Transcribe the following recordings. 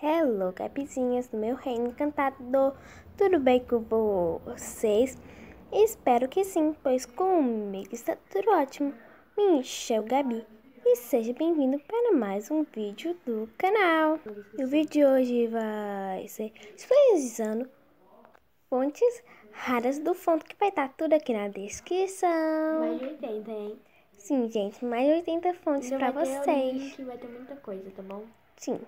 Hello, capizinhas do meu reino encantado. Tudo bem com vocês? Espero que sim, pois comigo está tudo ótimo. Me chamo Gabi e seja bem-vindo para mais um vídeo do canal. E o vídeo de hoje vai ser disponibilizando fontes raras do fundo que vai estar tudo aqui na descrição. Mais de 80, hein? Sim, gente, mais de 80 fontes para vocês. link, vai ter muita coisa, tá bom? Sim.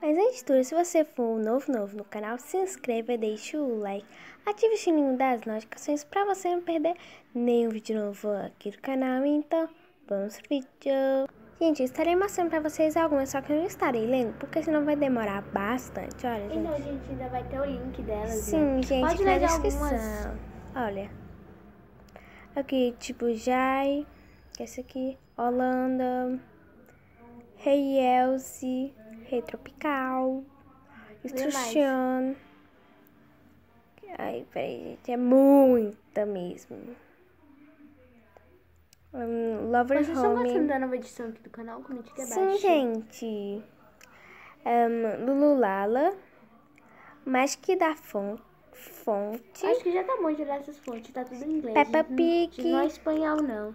Mas antes de tudo, se você for novo, novo no canal, se inscreva, deixe o like, ative o sininho das notificações para você não perder nenhum vídeo novo aqui do canal. Então, vamos pro vídeo. Gente, eu estarei mostrando para vocês algumas, só que eu não estarei lendo, porque senão vai demorar bastante. Olha, gente. Então, gente, ainda vai ter o link delas, Sim, né? gente, Pode na ler descrição. algumas. Olha. Aqui, tipo, Jai, que é esse aqui, Holanda, Rei Elze, Rei Tropical, Instruction. Ai, peraí, gente, é muita mesmo. Um, Lover Vocês estão Home. gostando da nova edição aqui do canal? Comente aqui Sim, abaixo. gente. Um, Lululala. Magic da fon- Fonte. Acho que já tá bom de ler essas fontes, tá tudo em inglês. Peppa. Pig. Não é espanhol, não.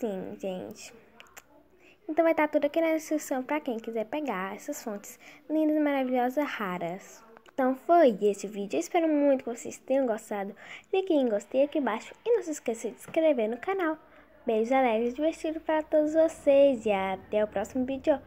Sim, gente. Então vai estar tudo aqui na descrição para quem quiser pegar essas fontes lindas, maravilhosas, raras. Então foi esse vídeo. Eu espero muito que vocês tenham gostado. Clique em gostei aqui embaixo e não se esqueça de se inscrever no canal. Beijos alegres e divertidos para todos vocês e até o próximo vídeo.